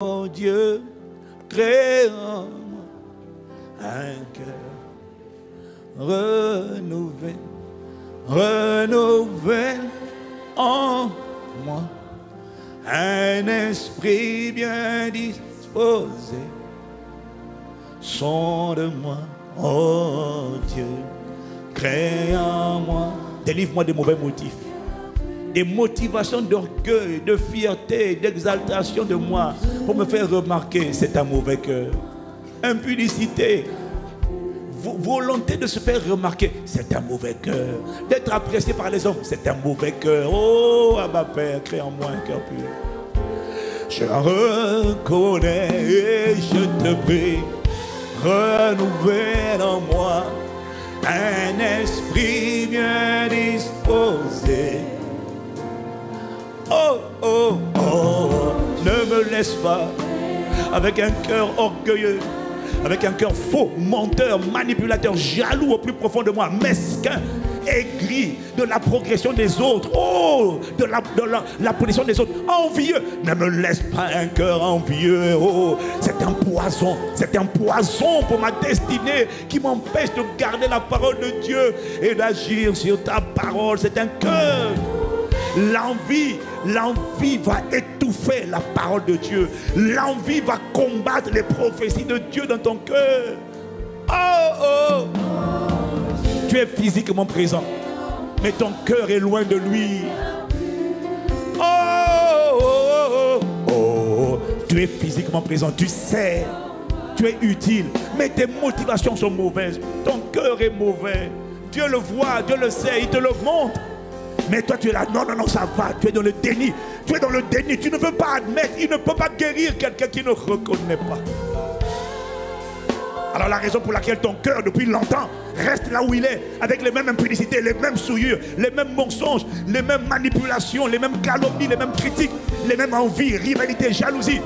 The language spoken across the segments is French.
Oh Dieu, crée en moi un cœur renouvelé, renouvelé en moi un esprit bien disposé. Sonde-moi, oh Dieu, crée en moi. Délivre-moi des mauvais motifs des motivations d'orgueil, de fierté, d'exaltation de moi pour me faire remarquer c'est un mauvais cœur. Impudicité, volonté de se faire remarquer, c'est un mauvais cœur. D'être apprécié par les hommes, c'est un mauvais cœur. Oh, Abba Père, crée en moi un cœur pur. Je reconnais et je te prie, renouvelle en moi un esprit bien Oh, oh, oh, ne me laisse pas. Avec un cœur orgueilleux, avec un cœur faux, menteur, manipulateur, jaloux au plus profond de moi, mesquin, aigri de la progression des autres, oh, de la, de position des autres, envieux. Ne me laisse pas un cœur envieux, oh, c'est un poison, c'est un poison pour ma destinée qui m'empêche de garder la parole de Dieu et d'agir sur ta parole. C'est un cœur L'envie, l'envie va étouffer la parole de Dieu. L'envie va combattre les prophéties de Dieu dans ton cœur. Oh, oh. Tu es physiquement présent, mais ton cœur est loin de lui. Oh, oh, oh, oh. Tu es physiquement présent, tu sais, tu es utile, mais tes motivations sont mauvaises. Ton cœur est mauvais. Dieu le voit, Dieu le sait, il te le montre. Mais toi, tu es là, non, non, non, ça va. Tu es dans le déni. Tu es dans le déni. Tu ne veux pas admettre. Il ne peut pas guérir quelqu'un qui ne reconnaît pas. Alors la raison pour laquelle ton cœur, depuis longtemps, reste là où il est, avec les mêmes impudicités, les mêmes souillures, les mêmes mensonges, les mêmes manipulations, les mêmes calomnies, les mêmes critiques, les mêmes envies, rivalités, jalousies.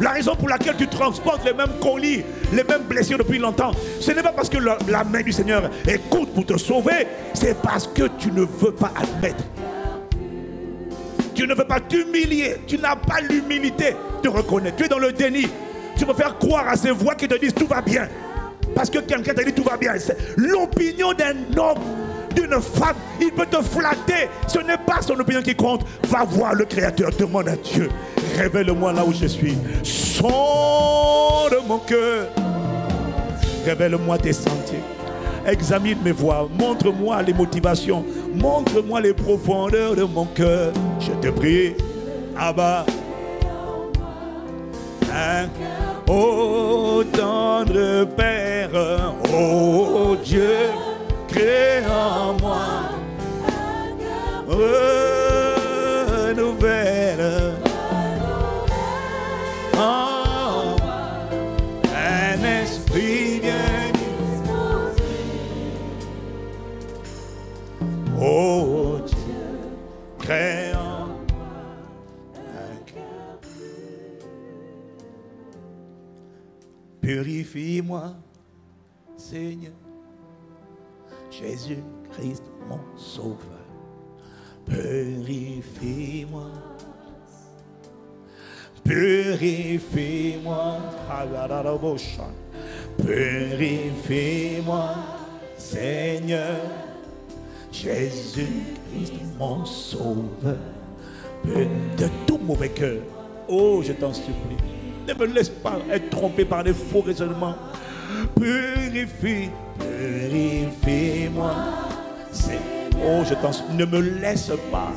La raison pour laquelle tu transportes les mêmes colis, les mêmes blessures depuis longtemps, ce n'est pas parce que la, main du Seigneur écoute pour te sauver, c'est parce que tu ne veux pas admettre. Tu ne veux pas t'humilier. Tu n'as pas l'humilité de reconnaître. Tu es dans le déni. Tu peux faire croire à ces voix qui te disent tout va bien. Parce que quelqu'un t'a dit tout va bien. L'opinion d'un homme, d'une femme, il peut te flatter. Ce n'est pas son opinion qui compte. Va voir le Créateur. Demande à Dieu. Révèle-moi là où je suis. Son de mon cœur. Révèle-moi tes sentiers. Examine mes voies. Montre-moi les motivations. Montre-moi les profondeurs de mon cœur. Je te prie. Abba. Oh tendre Père, oh Dieu, crée en moi. Renouvelle. Un esprit bien Oh Dieu, créant un cœur. Purifie-moi, Seigneur, Jésus-Christ, mon sauveur. Purifie-moi. Purifie-moi. Purifie-moi, Seigneur. Jésus-Christ, mon sauveur. De tout mauvais cœur. Oh, je t'en supplie. Ne me laisse pas être trompé par des faux raisonnements. Purifie, purifie-moi. Oh, je t'en. Ne me laisse pas.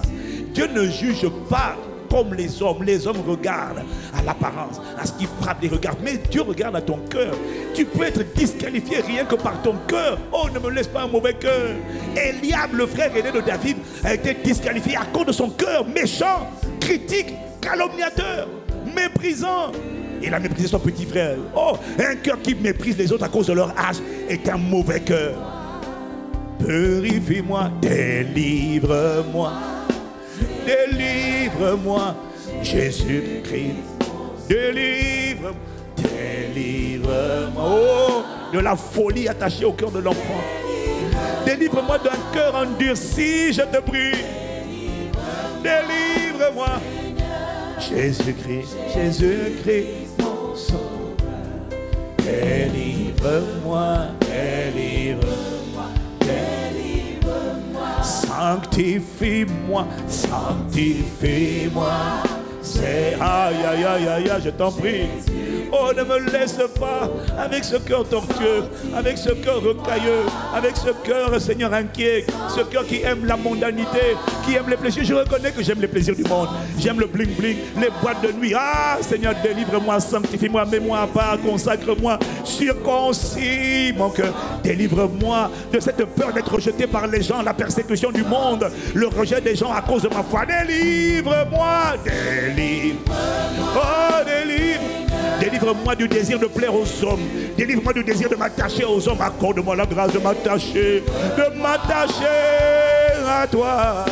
Dieu ne juge pas comme les hommes. Les hommes regardent à l'apparence, à ce qui frappe les regards. Mais Dieu regarde à ton cœur. Tu peux être disqualifié rien que par ton cœur. Oh, ne me laisse pas un mauvais cœur. Eliab, le frère aîné de David, a été disqualifié à cause de son cœur méchant, critique, calomniateur, méprisant. Il a méprisé son petit frère. Oh, un cœur qui méprise les autres à cause de leur âge est un mauvais cœur. Purifie-moi, délivre-moi délivre-moi, Jésus-Christ, délivre, délivre-moi oh, de la folie attachée au cœur de l'enfant. Délivre-moi d'un cœur endurci, je te prie. Délivre-moi, Jésus-Christ, Jésus-Christ, sauveur. Délivre-moi, délivre-moi, délivre-moi. Sanctifie-moi, sanctifie-moi. C'est aïe, aïe, aïe, aïe, je t'en prie. Oh, ne me laisse pas avec ce cœur tortueux, avec ce cœur recailleux, avec ce cœur, Seigneur, inquiet, ce cœur qui aime la mondanité, qui aime les plaisirs. Je reconnais que j'aime les plaisirs du monde. J'aime le bling-bling, les boîtes de nuit. Ah, Seigneur, délivre-moi, sanctifie-moi, mets-moi à part, consacre-moi, circoncis mon cœur. Délivre-moi de cette peur d'être rejeté par les gens, la persécution du monde, le rejet des gens à cause de ma foi. Délivre-moi, délivre. Oh, délivre. Délivre-moi du désir de plaire aux hommes. Délivre-moi du désir de m'attacher aux hommes. Accorde-moi la grâce de m'attacher, de m'attacher à toi.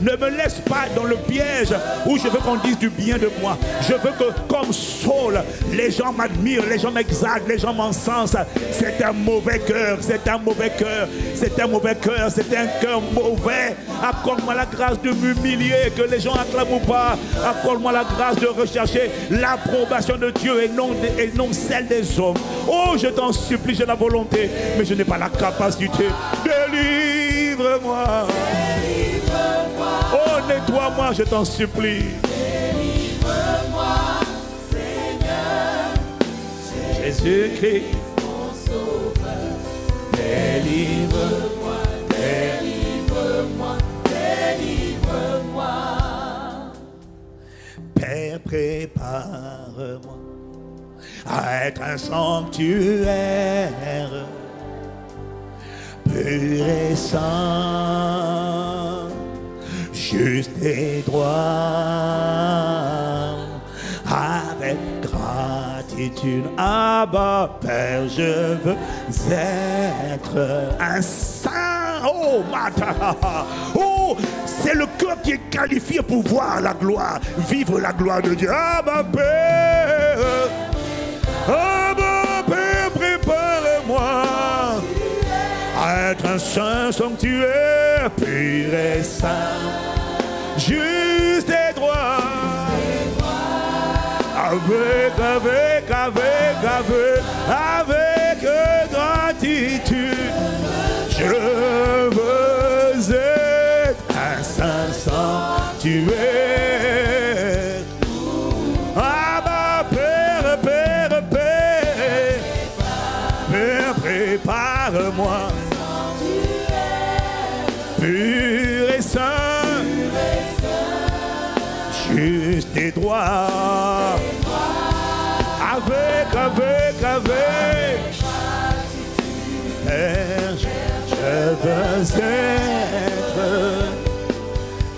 Ne me laisse pas dans le piège où je veux qu'on dise du bien de moi. Je veux que, comme Saul, les gens m'admirent, les gens m'exaltent, les gens m'encensent. C'est un mauvais cœur, c'est un mauvais cœur, c'est un mauvais cœur, c'est un cœur mauvais. Accorde-moi la grâce de m'humilier, que les gens acclament ou pas. Accorde-moi la grâce de rechercher l'approbation de Dieu et non, et non celle des hommes. Oh, je t'en supplie, j'ai la volonté, mais je n'ai pas la capacité. Délivre-moi. Nettoie-moi, je t'en supplie. Délivre-moi, Seigneur. Jésus-Christ, mon sauveur. Délivre-moi, délivre-moi, délivre-moi. Père, prépare-moi à être un sanctuaire pur et saint juste et droit, avec gratitude. Ah bah Père, je veux être un saint. Oh, Mata. Oh, c'est le cœur qui est qualifié pour voir la gloire, vivre la gloire de Dieu. Ah bah Père. Ah être un saint sanctuaire, pur et saint juste et droit. Avec, avec, avec, avec, avec gratitude, je veux être un saint sanctuaire. Juste et droit. Avec, avec, avec. Je veux être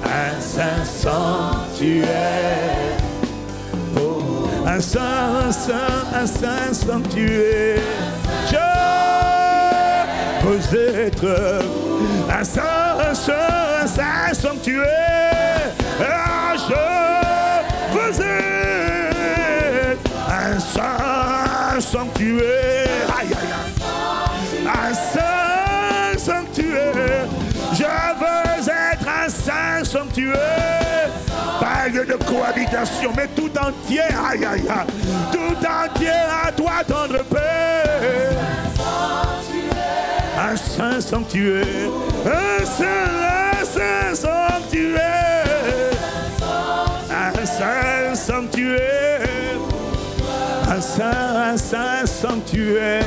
un saint sanctuaire. Oh, un saint, un saint, un saint sanctuaire. Je veux être un saint, un saint, un saint sanctuaire. Ah, je saint sanctuaire. Un saint sanctuaire. Je veux être un saint sanctuaire. Pas lieu de cohabitation, mais tout entier. Aïe, aïe, aïe. Tout entier à toi, tendre Père. Un saint sanctuaire. Un saint, un saint sanctuaire un saint sanctuaire, saint, un saint sanctuaire,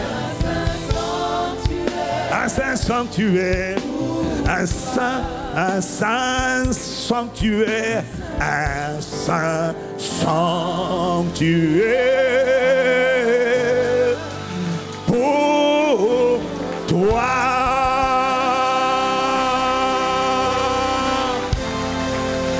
un saint sanctuaire, un saint, un saint sanctuaire, un saint sanctuaire